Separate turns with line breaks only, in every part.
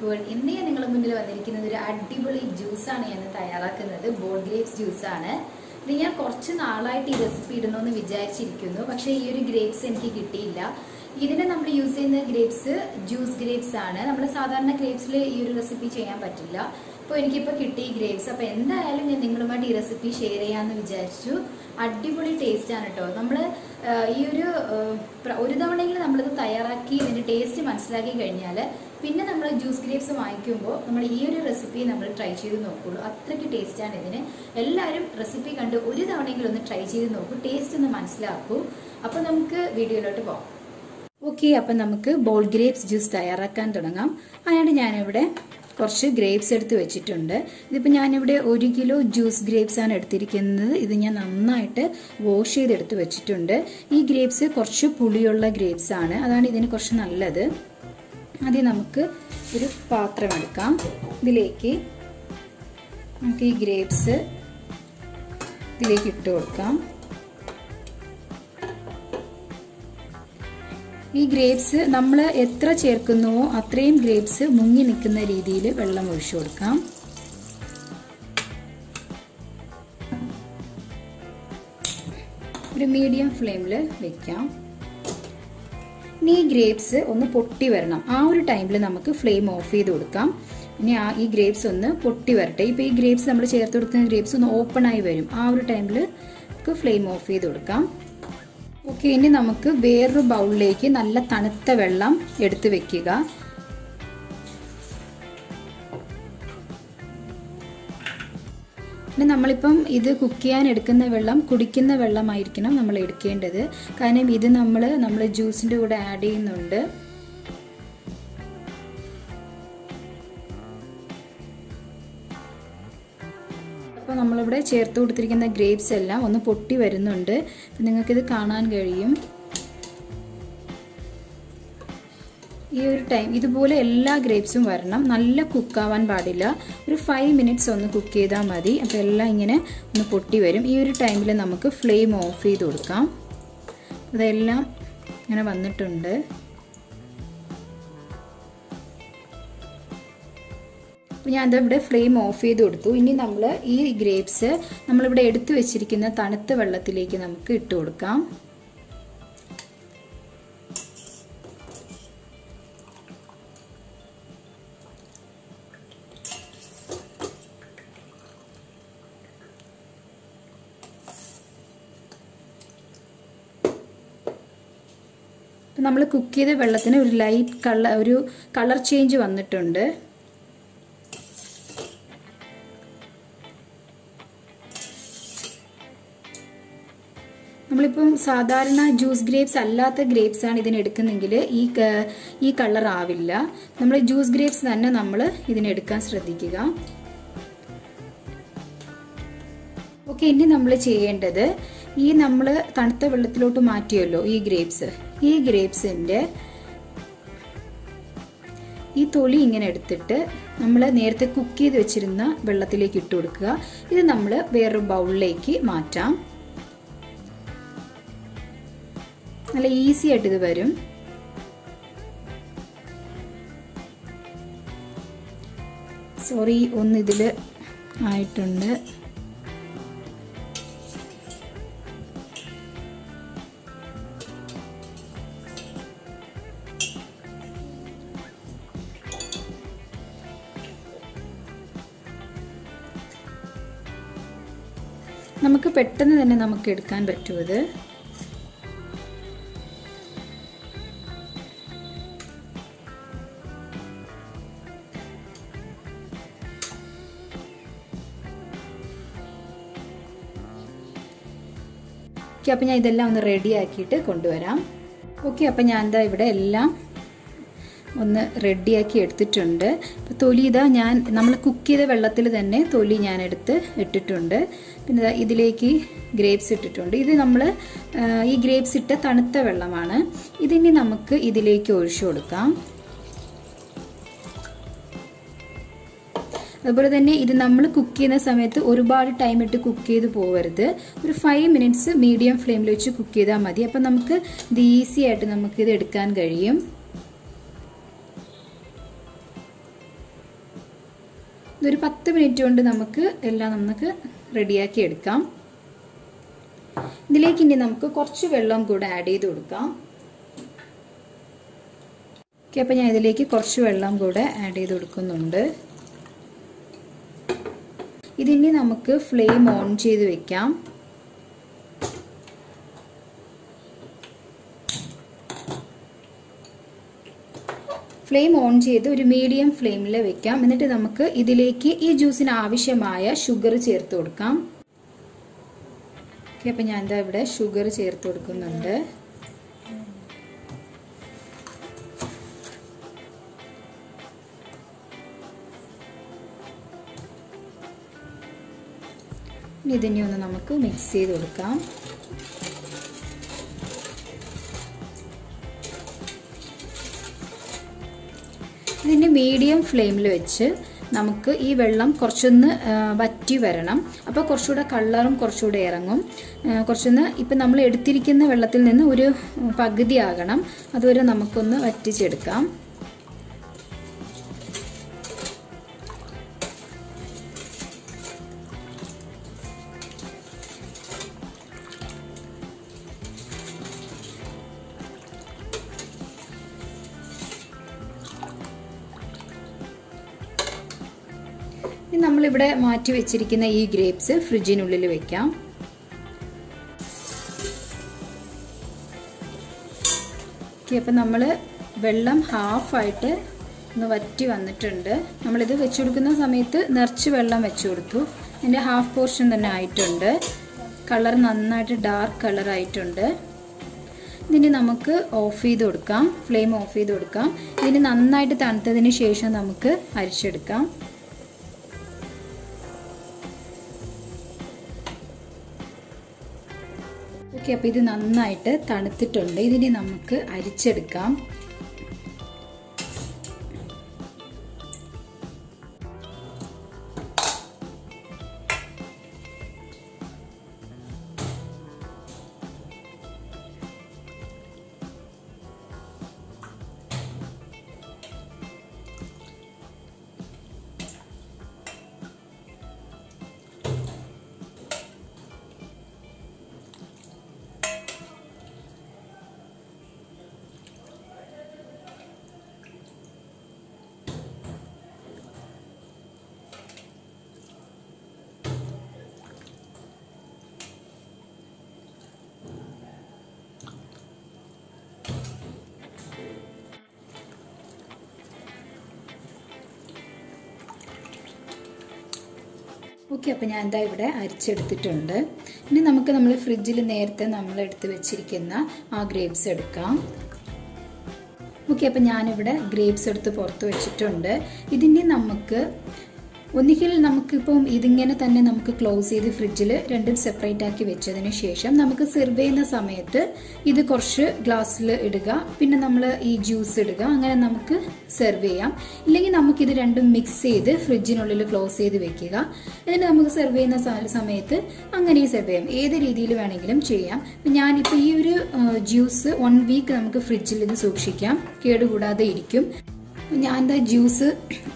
Cook ഇന്ന് ഞാൻ നിങ്ങളുടെ മുന്നിൽ വന്നിരിക്കുന്നത് ഒരു അടിപൊളി ജ്യൂസാണ് ഞാൻ തയ്യാറാക്കുന്നത്. ബോൾ ഗ്രേപ്സ് ജ്യൂസാണ്. ഇത് ഞാൻ കുറച്ച് നാളായിട്ട് ഈ റെസിപ്പി ഇടണമെന്ന് വിചാരിച്ചിരിക്കുന്നു. പക്ഷേ ഈ ഒരു ഗ്രേപ്സ് എനിക്ക് കിട്ടിയില്ല. ഇതിന് നമ്മൾ യൂസ് ചെയ്യുന്ന ഗ്രേപ്സ് ജ്യൂസ് ഗ്രേപ്സ് ആണ്. നമ്മൾ സാധാരണ ഗ്രേപ്സിൽ ഈ ഒരു റെസിപ്പി ചെയ്യാൻ പറ്റില്ല. അപ്പോൾ എനിക്കിപ്പോൾ കിട്ടി ഈ ഗ്രേപ്സ്. അപ്പോൾ എന്തായാലും ഞാൻ നിങ്ങളുമായിട്ട് ഈ റെസിപ്പി ഷെയർ ചെയ്യാമെന്ന് വിചാരിച്ചു. അടിപൊളി ടേസ്റ്റ് ആണ് കേട്ടോ നമ്മൾ ഈ ഒരു ഒരു തവണയെങ്കിലും നമ്മളിത് തയ്യാറാക്കി ഇതിന്റെ ടേസ്റ്റ് മനസ്സിലാക്കി കഴിഞ്ഞാൽ പിന്നെ നമ്മൾ ജ്യൂസ് ഗ്രേപ്സ് വാങ്ങിക്കുമ്പോൾ നമ്മൾ ഈ ഒരു റെസിപ്പി നമ്മൾ ട്രൈ ചെയ്ത് നോക്കുള്ളൂ. അത്രയ്ക്ക് ടേസ്റ്റാണ് ഇതിന്. എല്ലാവരും റെസിപ്പി കണ്ട് ഒരു തവണയെങ്കിലും ഒന്ന് ട്രൈ ചെയ്ത് നോക്കൂ. ടേസ്റ്റ് ഒന്ന് മനസ്സിലാക്കൂ. അപ്പോൾ നമുക്ക് വീഡിയോയിലോട്ട് പോകാം. ഓക്കെ അപ്പം നമുക്ക് ബോൾ ഗ്രേപ്സ് ജ്യൂസ് തയ്യാറാക്കാൻ തുടങ്ങാം. അതിനായിട്ട് ഞാനിവിടെ കുറച്ച് ഗ്രേപ്സ് എടുത്ത് വെച്ചിട്ടുണ്ട്. ഇതിപ്പോൾ ഞാനിവിടെ ഒരു കിലോ ജ്യൂസ് ഗ്രേപ്സ് ആണ് എടുത്തിരിക്കുന്നത്. ഇത് ഞാൻ നന്നായിട്ട് വാഷ് ചെയ്തെടുത്ത് വെച്ചിട്ടുണ്ട്. ഈ ഗ്രേപ്സ് കുറച്ച് പുളിയുള്ള ഗ്രേപ്സ് ആണ്. അതാണ് ഇതിന് കുറച്ച് നല്ലത്. ആദ്യം നമുക്ക് ഒരു പാത്രം എടുക്കാം. ഇതിലേക്ക് നമുക്ക് ഈ ഗ്രേപ്സ് ഇതിലേക്ക് ഇട്ട് കൊടുക്കാം. ഈ ഗ്രേപ്സ് നമ്മൾ എത്ര ചേർക്കുന്നുവോ അത്രയും ഗ്രേപ്സ് മുങ്ങി നിൽക്കുന്ന രീതിയിൽ വെള്ളം ഒഴിച്ചു കൊടുക്കാം. ഒരു മീഡിയം ഫ്ലെയിമിൽ വെക്കാം. ഇനി ഈ ഗ്രേപ്സ് ഒന്ന് പൊട്ടി വരണം. ആ ഒരു ടൈമിൽ നമുക്ക് ഫ്ലെയിം ഓഫ് ചെയ്ത് കൊടുക്കാം. ഇനി ആ ഈ ഗ്രേപ്സ് ഒന്ന് പൊട്ടി വരട്ടെ. ഇപ്പോൾ ഈ ഗ്രേപ്സ് നമ്മൾ ചേർത്ത് കൊടുക്കുന്ന ഗ്രേപ്സ് ഒന്ന് ഓപ്പൺ ആയി വരും. ആ ഒരു ടൈമിൽ നമുക്ക് ഫ്ലെയിം ഓഫ് ചെയ്ത് കൊടുക്കാം. ഓക്കെ ഇനി നമുക്ക് വേറൊരു ബൗളിലേക്ക് നല്ല തണുത്ത വെള്ളം എടുത്ത് വെക്കുക. പിന്നെ നമ്മളിപ്പം ഇത് കുക്ക് ചെയ്യാൻ എടുക്കുന്ന വെള്ളം കുടിക്കുന്ന വെള്ളമായിരിക്കണം നമ്മൾ എടുക്കേണ്ടത്. കാരണം ഇത് നമ്മൾ നമ്മൾ ജ്യൂസിന്റെ കൂടെ ആഡ് ചെയ്യുന്നുണ്ട്. നമ്മളിവിടെ ചേർത്ത് കൊടുത്തിരിക്കുന്ന ഗ്രേപ്സ് എല്ലാം ഒന്ന് പൊട്ടി വരുന്നുണ്ട്. നിങ്ങൾക്കിത് കാണാൻ കഴിയും. ഈ ഒരു ടൈം ഇതുപോലെ എല്ലാ ഗ്രേപ്സും വരണം. നല്ല കുക്കാവാൻ പാടില്ല. ഒരു ഫൈവ് മിനിറ്റ്സ് ഒന്ന് കുക്ക് ചെയ്താൽ മതി. അപ്പോൾ എല്ലാം ഇങ്ങനെ ഒന്ന് പൊട്ടി വരും. ഈ ഒരു ടൈമിൽ നമുക്ക് ഫ്ലെയിം ഓഫ് ചെയ്ത് കൊടുക്കാം. അതെല്ലാം ഇങ്ങനെ വന്നിട്ടുണ്ട്. അപ്പോൾ ഞാൻ ഇവിടെ ഫ്ലെയിം ഓഫ് ചെയ്ത് കൊടുത്തു. ഇനി നമ്മൾ ഈ ഗ്രേപ്സ് നമ്മളിവിടെ എടുത്തു വെച്ചിരിക്കുന്ന തണുത്ത വെള്ളത്തിലേക്ക് നമുക്ക് ഇട്ട് കൊടുക്കാം. നമ്മൾ കുക്ക് ചെയ്ത വെള്ളത്തിന് ഒരു ലൈറ്റ് കളർ ഒരു കളർ ചേഞ്ച് വന്നിട്ടുണ്ട്. സാധാരണ ജ്യൂസ് ഗ്രേപ്സ് അല്ലാത്ത ഗ്രേപ്സ് ആണ് ഇതിന് എടുക്കുന്നെങ്കിൽ ഈ ഈ കളർ ആവില്ല. നമ്മൾ ജ്യൂസ് ഗ്രേപ്സ് തന്നെ നമ്മൾ ഇതിനെടുക്കാൻ ശ്രദ്ധിക്കുക. ഓക്കെ ഇനി നമ്മൾ ചെയ്യേണ്ടത് ഈ നമ്മൾ തണുത്ത വെള്ളത്തിലോട്ട് മാറ്റിയല്ലോ ഈ ഗ്രേപ്സ് ഈ ഗ്രേപ്സിന്റെ ഈ തൊലി ഇങ്ങനെ എടുത്തിട്ട് നമ്മൾ നേരത്തെ കുക്ക് ചെയ്ത് വെച്ചിരുന്ന വെള്ളത്തിലേക്ക് ഇട്ട് കൊടുക്കുക. ഇത് നമ്മൾ വേറൊരു ബൗളിലേക്ക് മാറ്റാം. നല്ല ഈസി ആയിട്ട് ഇത് വരും. സോറി ഒന്ന് ഇതിൽ ആയിട്ടുണ്ട്. നമുക്ക് പെട്ടെന്ന് തന്നെ നമുക്ക് എടുക്കാൻ പറ്റും ഓക്കെ അപ്പം ഞാൻ ഇതെല്ലാം ഒന്ന് റെഡി ആക്കിയിട്ട് കൊണ്ടുവരാം. ഓക്കെ അപ്പം ഞാൻ എന്താ ഇവിടെ എല്ലാം ഒന്ന് റെഡിയാക്കി എടുത്തിട്ടുണ്ട്. അപ്പോൾ തൊലി ഇതാ ഞാൻ നമ്മൾ കുക്ക് ചെയ്ത വെള്ളത്തിൽ തന്നെ തൊലി ഞാൻ എടുത്ത് ഇട്ടിട്ടുണ്ട്. പിന്നെ ഇതാ ഇതിലേക്ക് ഗ്രേപ്സ് ഇട്ടിട്ടുണ്ട്. ഇത് നമ്മൾ ഈ ഗ്രേപ്സ് ഇട്ട തണുത്ത വെള്ളമാണ്. ഇതിനി നമുക്ക് ഇതിലേക്ക് ഒഴിച്ചു കൊടുക്കാം. അതുപോലെ തന്നെ ഇത് നമ്മൾ കുക്ക് ചെയ്യുന്ന സമയത്ത് ഒരുപാട് ടൈം ഇട്ട് കുക്ക് ചെയ്ത് പോകരുത് ഒരു ഫൈവ് മിനിറ്റ്സ് മീഡിയം ഫ്ലെയിമിൽ വെച്ച് കുക്ക് ചെയ്താൽ മതി. അപ്പം നമുക്ക് ഇത് ഈസി ആയിട്ട് നമുക്ക് ഇത് എടുക്കാൻ കഴിയും. ഇതൊരു പത്ത് മിനിറ്റ് കൊണ്ട് നമുക്ക് എല്ലാം നമുക്ക് റെഡിയാക്കി എടുക്കാം. ഇതിലേക്ക് ഇനി നമുക്ക് കുറച്ച് വെള്ളം കൂടെ ആഡ് ചെയ്ത് കൊടുക്കാം. ഓക്കെ അപ്പം ഞാൻ ഇതിലേക്ക് കുറച്ച് വെള്ളം കൂടെ ആഡ് ചെയ്ത് കൊടുക്കുന്നുണ്ട്. ഇതിനി നമുക്ക് ഫ്ലെയിം ഓൺ ചെയ്ത് വെക്കാം. ഫ്ലെയിം ഓൺ ചെയ്ത് ഒരു മീഡിയം ഫ്ലെയിമിൽ വെക്കാം. എന്നിട്ട് നമുക്ക് ഇതിലേക്ക് ഈ ജ്യൂസിന് ആവശ്യമായ ഷുഗർ ചേർത്ത് കൊടുക്കാം. ഓക്കെ അപ്പം ഞാൻ എന്താ ഇവിടെ ഷുഗർ ചേർത്ത് കൊടുക്കുന്നുണ്ട്. ഇതിനെ ഒന്ന് നമുക്ക് മിക്സ് ചെയ്ത് കൊടുക്കാം. ഇതിന്റെ മീഡിയം ഫ്ലെയിമിൽ വെച്ച് നമുക്ക് ഈ വെള്ളം കുറച്ചൊന്ന് വറ്റി വരണം. അപ്പോൾ കുറച്ചുകൂടെ കളറും കുറച്ചുകൂടെ ഇറങ്ങും. കുറച്ചൊന്ന് ഇപ്പം നമ്മൾ എടുത്തിരിക്കുന്ന വെള്ളത്തിൽ നിന്ന് ഒരു പകുതി ആകണം. അതുവരെ നമുക്കൊന്ന് വറ്റിച്ചെടുക്കാം. നമ്മളിവിടെ മാറ്റി വെച്ചിരിക്കുന്ന ഈ ഗ്രേപ്സ് ഫ്രിഡ്ജിനുള്ളിൽ വെക്കാം. ഓക്കെ അപ്പം നമ്മൾ വെള്ളം ഹാഫായിട്ട് ഒന്ന് വറ്റി വന്നിട്ടുണ്ട്. നമ്മളിത് വെച്ചു കൊടുക്കുന്ന സമയത്ത് നിറച്ച് വെള്ളം വെച്ച് കൊടുത്തു. അതിന്റെ ഹാഫ് പോർഷൻ തന്നെ ആയിട്ടുണ്ട്. കളർ നന്നായിട്ട് ഡാർക്ക് കളർ ആയിട്ടുണ്ട്. ഇതിന് നമുക്ക് ഓഫ് ചെയ്ത് കൊടുക്കാം. ഫ്ലെയിം ഓഫ് ചെയ്ത് കൊടുക്കാം. ഇതിന് നന്നായിട്ട് തണുത്തതിന് ശേഷം നമുക്ക് അരിച്ചെടുക്കാം. ഓക്കെ അപ്പോൾ ഇത് നന്നായിട്ട് തണുത്തിട്ടുണ്ട്. ഇതിനെ നമുക്ക് അരിച്ചെടുക്കാം. ഓക്കെ അപ്പോൾ ഞാൻ എന്താ ഇവിടെ അരിച്ചെടുത്തിട്ടുണ്ട്. ഇനി നമുക്ക് നമ്മൾ ഫ്രിഡ്ജിൽ നേരത്തെ നമ്മൾ എടുത്ത് വെച്ചിരിക്കുന്ന ആ ഗ്രേപ്സ് എടുക്കാം. ഓക്കെ അപ്പം ഞാനിവിടെ ഗ്രേപ്സ് എടുത്ത് പുറത്ത് വെച്ചിട്ടുണ്ട്. ഇതിനെ നമുക്ക് ഒന്നുകിൽ നമുക്കിപ്പം ഇതിങ്ങനെ തന്നെ നമുക്ക് ക്ലോസ് ചെയ്ത് ഫ്രിഡ്ജിൽ രണ്ടും സെപ്പറേറ്റ് ആക്കി വെച്ചതിന് ശേഷം നമുക്ക് സെർവ് ചെയ്യുന്ന സമയത്ത് ഇത് കുറച്ച് ഗ്ലാസ്സിൽ ഇടുക. പിന്നെ നമ്മൾ ഈ ജ്യൂസ് ഇടുക. അങ്ങനെ നമുക്ക് സെർവ് ചെയ്യാം. ഇല്ലെങ്കിൽ നമുക്കിത് രണ്ടും മിക്സ് ചെയ്ത് ഫ്രിഡ്ജിനുള്ളിൽ ക്ലോസ് ചെയ്ത് വെക്കുക. എന്നിട്ട് നമുക്ക് സെർവ് ചെയ്യുന്ന സമയത്ത് അങ്ങനെ സെർവ് ചെയ്യാം. ഏത് രീതിയിൽ വേണമെങ്കിലും ചെയ്യാം. ഞാനിപ്പോൾ ഈ ഒരു ജ്യൂസ് വൺ വീക്ക് നമുക്ക് ഫ്രിഡ്ജിൽ ഇത് സൂക്ഷിക്കാം. കേടുകൂടാതെ ഇരിക്കും. ഞാൻ എന്താ ജ്യൂസ്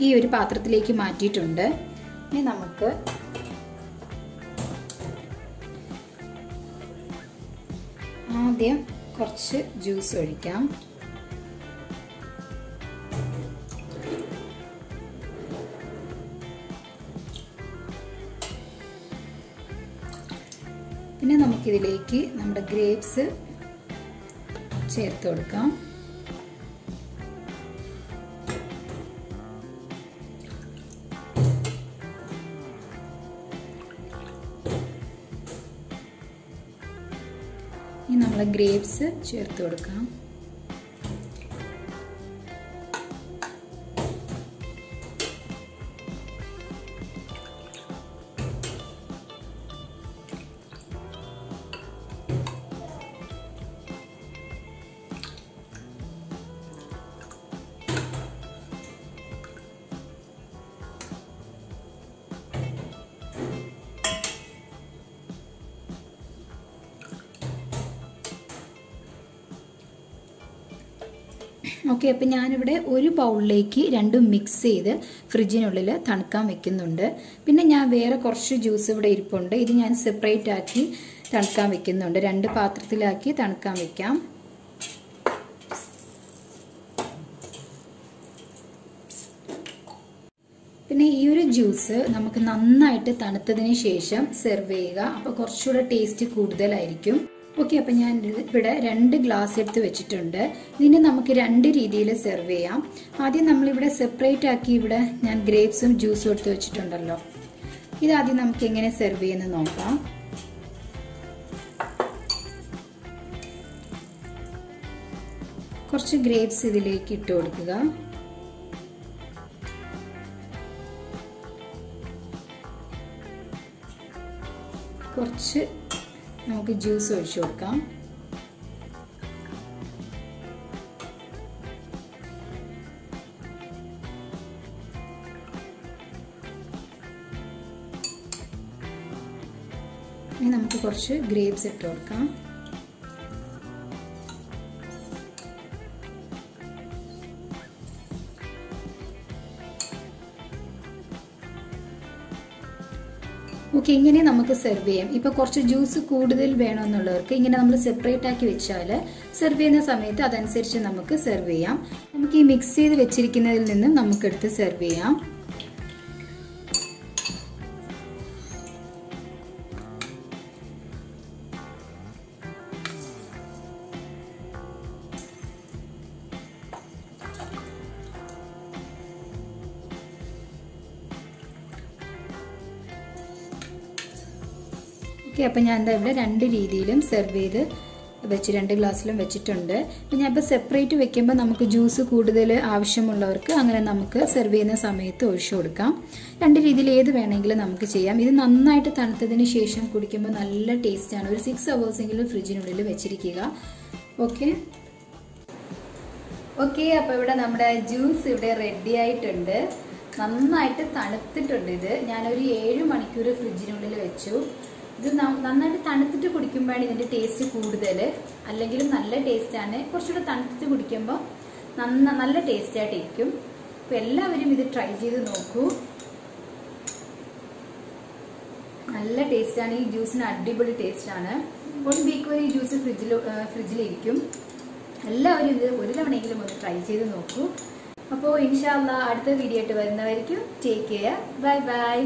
ഈ ഒരു പാത്രത്തിലേക്ക് മാറ്റിയിട്ടുണ്ട്. ഇനി നമുക്ക് ആദ്യം കുറച്ച് ജ്യൂസ് ഒഴിക്കാം. പിന്നെ നമുക്കിതിലേക്ക് നമ്മുടെ ഗ്രേപ്സ് ചേർത്ത് കൊടുക്കാം. നമ്മൾ ഗ്രേപ്സ് ചേർത്ത് കൊടുക്കാം. ഓക്കെ അപ്പം ഞാനിവിടെ ഒരു ബൗളിലേക്ക് രണ്ടും മിക്സ് ചെയ്ത് ഫ്രിഡ്ജിനുള്ളിൽ തണുക്കാൻ വെക്കുന്നുണ്ട്. പിന്നെ ഞാൻ വേറെ കുറച്ച് ജ്യൂസ് ഇവിടെ ഇരിപ്പുണ്ട്. ഇത് ഞാൻ സെപ്പറേറ്റ് ആക്കി തണുക്കാൻ വെക്കുന്നുണ്ട്. രണ്ട് പാത്രത്തിലാക്കി തണുക്കാൻ വെക്കാം. പിന്നെ ഈ ഒരു ജ്യൂസ് നമുക്ക് നന്നായിട്ട് തണുത്തതിന് ശേഷം സെർവ് ചെയ്യുക. അപ്പോൾ കുറച്ചുകൂടെ ടേസ്റ്റ് കൂടുതലായിരിക്കും. ഓക്കെ അപ്പം ഞാൻ ഇവിടെ രണ്ട് ഗ്ലാസ് എടുത്ത് വെച്ചിട്ടുണ്ട്. ഇതിനെ നമുക്ക് രണ്ട് രീതിയിൽ സെർവ് ചെയ്യാം. ആദ്യം നമ്മളിവിടെ സെപ്പറേറ്റ് ആക്കി ഇവിടെ ഞാൻ ഗ്രേപ്സും ജ്യൂസും എടുത്ത് വെച്ചിട്ടുണ്ടല്ലോ. ഇതാദ്യം നമുക്ക് എങ്ങനെ സെർവ് ചെയ്യുന്നത് നോക്കാം. കുറച്ച് ഗ്രേപ്സ് ഇതിലേക്ക് ഇട്ട് കൊടുക്കുക. കുറച്ച് നമുക്ക് ജ്യൂസ് ഒഴിച്ചു കൊടുക്കാം. ഇനി നമുക്ക് കുറച്ച് ഗ്രേപ്സ് ഇട്ട് കൊടുക്കാം. ഓക്കെ ഇങ്ങനെ നമുക്ക് സെർവ് ചെയ്യാം. ഇപ്പൊ കുറച്ച് ജ്യൂസ് കൂടുതൽ വേണമെന്നുള്ളവർക്ക് ഇങ്ങനെ നമ്മൾ സെപ്പറേറ്റ് ആക്കി വെച്ചാൽ സെർവ് ചെയ്യുന്ന സമയത്ത് അതനുസരിച്ച് നമുക്ക് സെർവ് ചെയ്യാം. നമുക്ക് ഈ മിക്സ് ചെയ്ത് വെച്ചിരിക്കുന്നതിൽ നിന്നും നമുക്കെടുത്ത് സെർവ് ചെയ്യാം. ഓക്കെ അപ്പം ഞാൻ എന്താ ഇവിടെ രണ്ട് രീതിയിലും സെർവ് ചെയ്ത് വെച്ച് രണ്ട് ഗ്ലാസ്സിലും വെച്ചിട്ടുണ്ട്. അപ്പം ഞാൻ ഇപ്പോൾ സെപ്പറേറ്റ് വെക്കുമ്പോൾ നമുക്ക് ജ്യൂസ് കൂടുതൽ ആവശ്യമുള്ളവർക്ക് അങ്ങനെ നമുക്ക് സെർവ് ചെയ്യുന്ന സമയത്ത് ഒഴിച്ചു കൊടുക്കാം. രണ്ട് രീതിയിൽ ഏത് വേണമെങ്കിലും നമുക്ക് ചെയ്യാം. ഇത് നന്നായിട്ട് തണുത്തതിന് ശേഷം കുടിക്കുമ്പോൾ നല്ല ടേസ്റ്റാണ് ഒരു സിക്സ് അവേഴ്സെങ്കിലും ഫ്രിഡ്ജിനുള്ളിൽ വെച്ചിരിക്കുക. ഓക്കെ? ഓക്കെ അപ്പോൾ ഇവിടെ നമ്മുടെ ജ്യൂസ് ഇവിടെ റെഡി ആയിട്ടുണ്ട്. നന്നായിട്ട് തണുത്തിട്ടുണ്ട് ഇത്. ഞാനൊരു ഏഴ് മണിക്കൂർ ഫ്രിഡ്ജിനുള്ളിൽ വെച്ചു. ഇത് നന്നായിട്ട് തണുത്തിട്ട് കുടിക്കുമ്പോഴാണ് ഇതിന്റെ ടേസ്റ്റ് കൂടുതൽ അല്ലെങ്കിലും നല്ല ടേസ്റ്റാണ് കുറച്ചുകൂടെ തണുത്തിട്ട് കുടിക്കുമ്പോൾ നന്ന നല്ല ടേസ്റ്റ് ആയിട്ടിരിക്കും അപ്പൊ എല്ലാവരും ഇത് ട്രൈ ചെയ്ത് നോക്കൂ. നല്ല ടേസ്റ്റാണ് ഈ ജ്യൂസിന് അടിപൊളി ടേസ്റ്റാണ് വൺ വീക്ക് വരെ ഈ ജ്യൂസ് ഫ്രിഡ്ജിൽ ഫ്രിഡ്ജിലിരിക്കും എല്ലാവരും ഇത് ഒരു തവണയെങ്കിലും ഒന്ന് ട്രൈ ചെയ്ത് നോക്കൂ. അപ്പോൾ ഇൻഷാല്ല അടുത്ത വീഡിയോ ആയിട്ട് വരുന്നവരിക്കും ടേക്ക് കെയർ ബൈ ബൈ